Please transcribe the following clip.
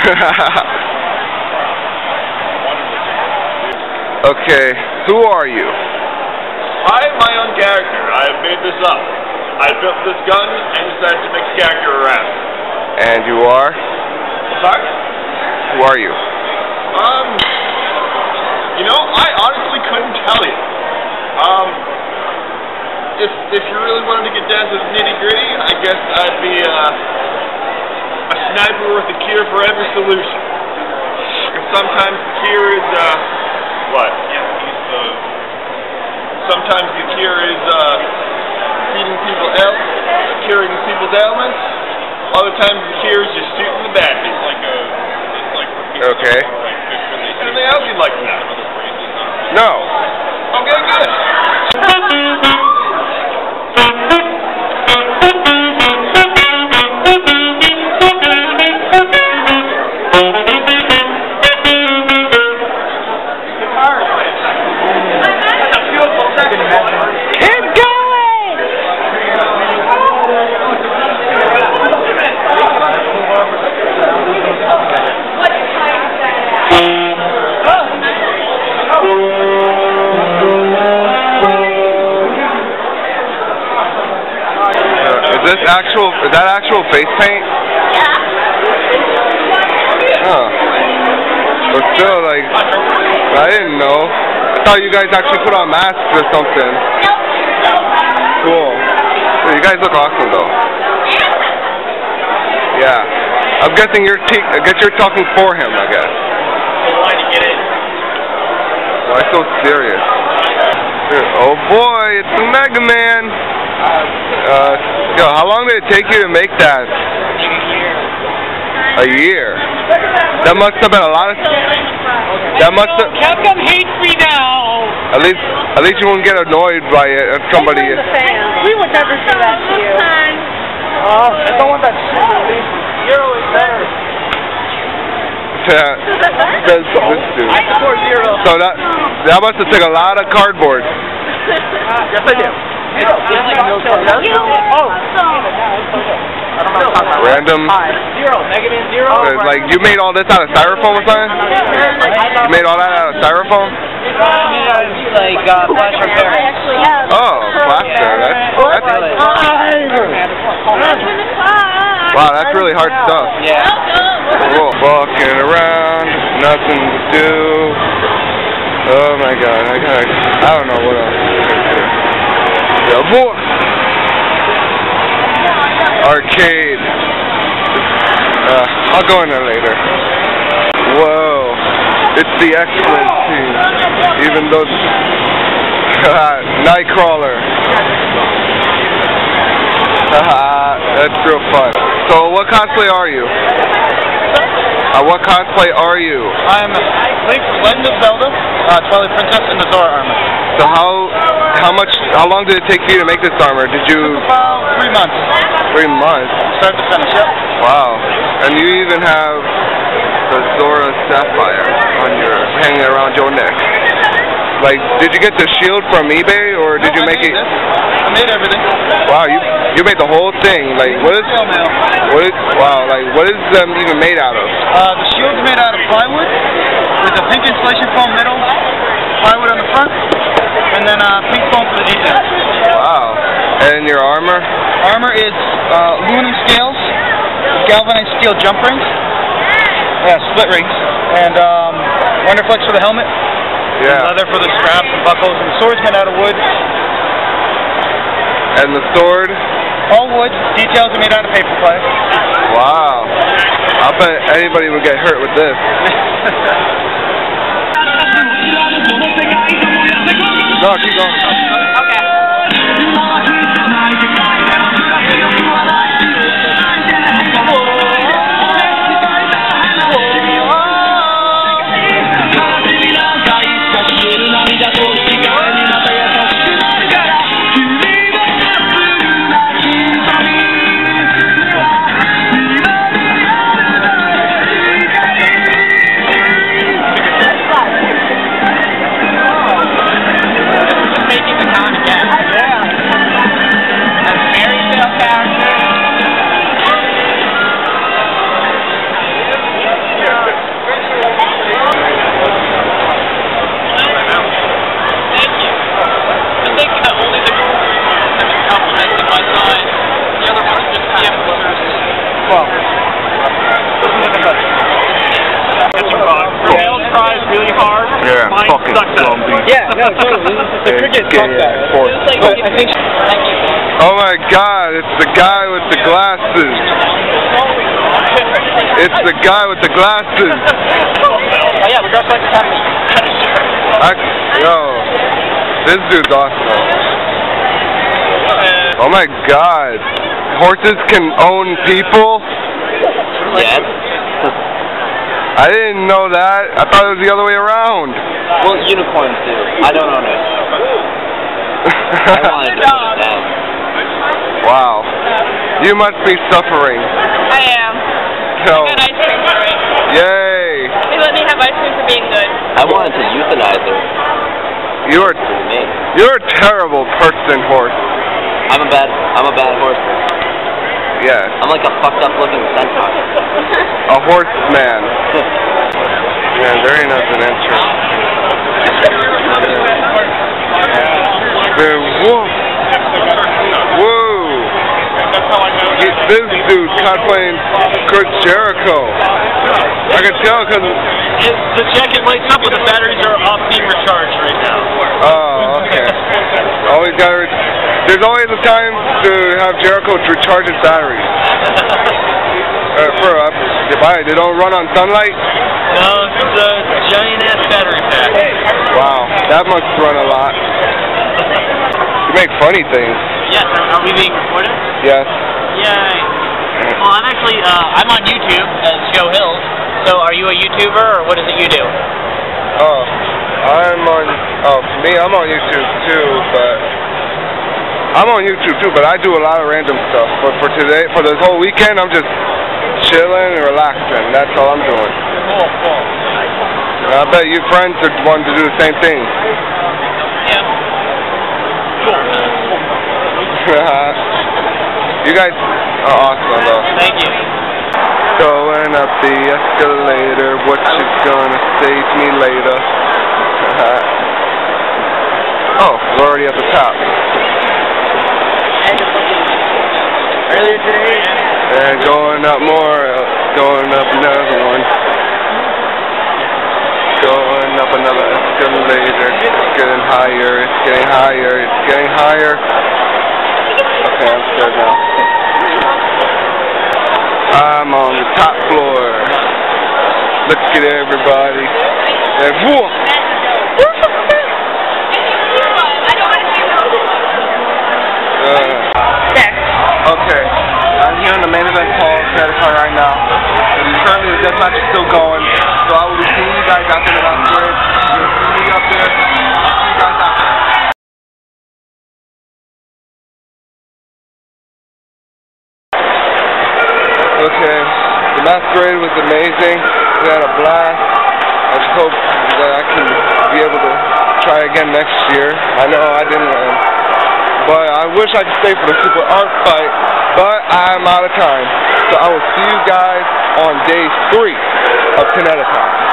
okay, who are you? I am my own character. I have made this up. I built this gun and decided to make a character around. And you are? Sorry? Who are you? Um, you know, I honestly couldn't tell you. Um, if if you really wanted to get down to the nitty gritty, I guess I'd be uh, a sniper with a cure for every solution. And sometimes the cure is uh, what? Sometimes the cure is uh, feeding people ail, curing people's ailments. Other times the cure is just shooting the bad people. Like a, like Okay. Anything else you'd like to know? No. Okay, good. Is that actual face paint? Yeah. Huh. But still, like, I didn't know. I thought you guys actually put on masks or something. Cool. You guys look awesome, though. Yeah. I'm guessing you're, te- I guess you're talking for him, I guess. Why so serious? Oh boy, it's Mega Man! Uh, yo, how long did it take you to make that? A year. That must have been a lot of. That must have. Capcom hates me now! At least, at least you won't get annoyed by it if somebody. We're the fans. We would never do that to you. Oh, I don't want that shit. Zero is better. Yeah, that's this dude. I support zero. So that that must have took a lot of cardboard. Ah, yes, I do. Zero. Oh. I don't know what I'm talking about. Random. Zero. Mega Man zero. Uh, Like you made all this out of styrofoam or something? You made all that out of styrofoam? like uh, flash repair. Oh, plaster. That's, that's wow. That's really hard stuff. Yeah. Cool. Walking around, nothing to do. Oh my god, I got I don't know what else. Yeah. Arcade. Uh, I'll go in there later. Whoa. It's the X-Men team. Even though Nightcrawler. Haha, that's real fun. So what cosplay are you? Uh, what cosplay are you? I'm Link, Legend of Zelda, uh, Twilight Princess, and the Zora armor. So how how much how long did it take you to make this armor? Did you About three months. three months? Start to finish, yep. Wow. And you even have the Zora Sapphire on your hanging around your neck. Like, did you get the shield from eBay or did you No, I make it? this. I made everything. Wow, you you made the whole thing. Like, what is what is wow? Like, what is them even made out of? Uh, the shield's made out of plywood with a pink insulation foam middle, plywood on the front, and then uh, pink foam for the details. Wow. And your armor? Armor is uh, aluminum scales, galvanized steel jump rings, yeah, split rings, and um, Wonderflex for the helmet, Yeah. leather for the straps and buckles, and the sword's made out of wood. And the sword? All wood. Details are made out of paper clay. Wow. I bet anybody would get hurt with this. No, keep. About. No, totally. Cricket Yeah, talk yeah, back. of course. But I think Oh my god, it's the guy with the glasses. It's the guy with the glasses. Oh yeah, we're like the. I, yo, this dude's awesome. Oh my god. Horses can own people? Yes. I didn't know that. I thought it was the other way around. Well, unicorns do. I don't own it. I wanted to put it down. wow. You must be suffering. I am. No. Good ice cream for me. Yay. They let me have ice cream for being good. I wanted to euthanize her. You are Pretty you're a terrible person, horse. I'm a bad. I'm a bad horse. Yes. I'm like a fucked up looking centaur. A horseman. Yeah, there ain't nothing interesting. Man, whoa. Whoa. This dude's cosplaying Chris Jericho. I can tell because, The jacket lights up when the batteries are off being recharged right now. oh, okay. Always got there's always a time to have Jericho to recharge his batteries. Uh, for, uh, why, they don't run on sunlight? No, it's a giant ass battery pack. Wow, that must run a lot. You make funny things. Yes, are we being recorded? Yes. Yay. Well, I'm actually, uh, I'm on YouTube as Joe Hills. So are you a YouTuber or what is it you do? Oh, I'm on. Oh, me, I'm on YouTube too, but I'm on YouTube too. But I do a lot of random stuff. But for today, for this whole weekend, I'm just chilling and relaxing. That's all I'm doing. And I bet you friends are wanting to do the same thing. Yeah. You guys are awesome though. Thank you. Going up the escalator, what you gonna say to me later? oh, we're already at the top. Earlier today, And going up more, uh, going up another one. Going up another escalator. It's getting higher, it's getting higher, it's getting higher. Okay, I'm scared now. I'm on the top floor. Look at everybody. And whoa! Uh, Okay. I'm here in the main event hall territory right now. Currently the deathmatch is still going. So I will seeing you guys after the last The masquerade was amazing. We had a blast. I just hope that I can be able to try again next year. I know I didn't win. But I wish I could stay for the super art fight, but I'm out of time. So I will see you guys on day three of ConnectiCon.